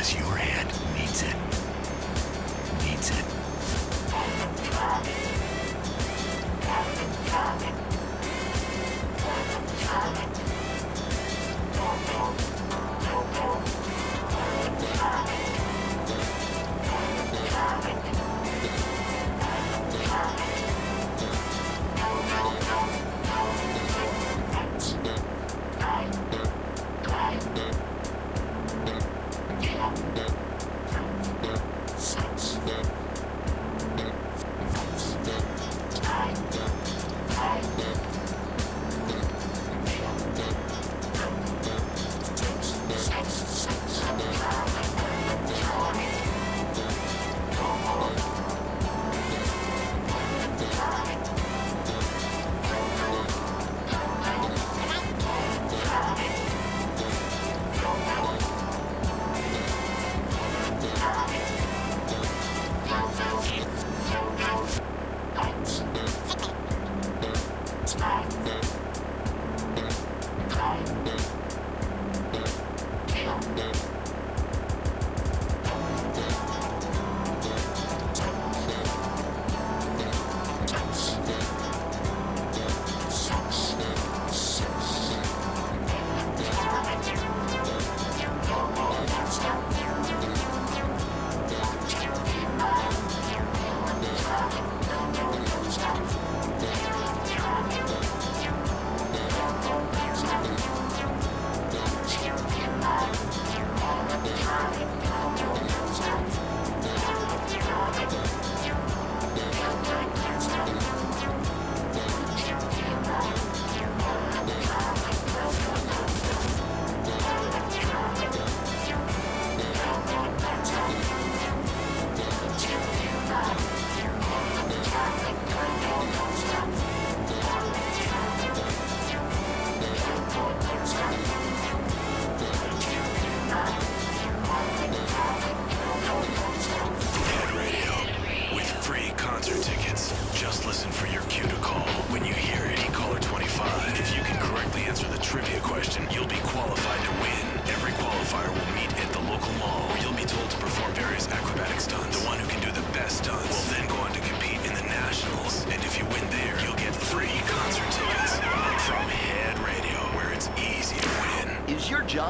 because your head needs it.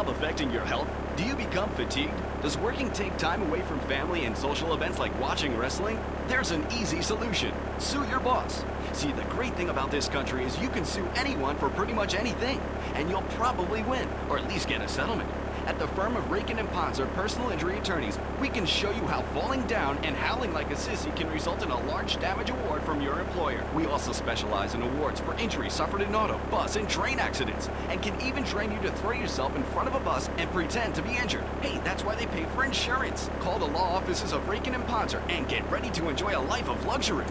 Job affecting your health? Do you become fatigued? Does working take time away from family and social events like watching wrestling? There's an easy solution. Sue your boss. See, the great thing about this country is you can sue anyone for pretty much anything, and you'll probably win, or at least get a settlement. At the firm of Rakin and Ponzer Personal Injury Attorneys, we can show you how falling down and howling like a sissy can result in a large damage award from your employer. We also specialize in awards for injuries suffered in auto, bus, and train accidents, and can even train you to throw yourself in front of a bus and pretend to be injured. Hey, that's why they pay for insurance. Call the law offices of Rakin and Ponzer and get ready to enjoy a life of luxury.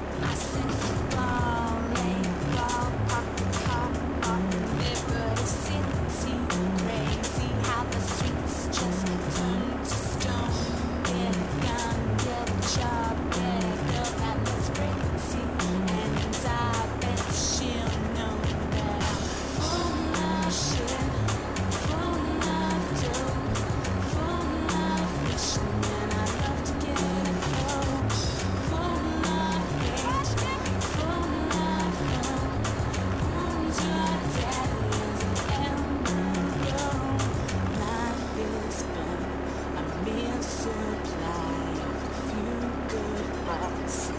Thanks.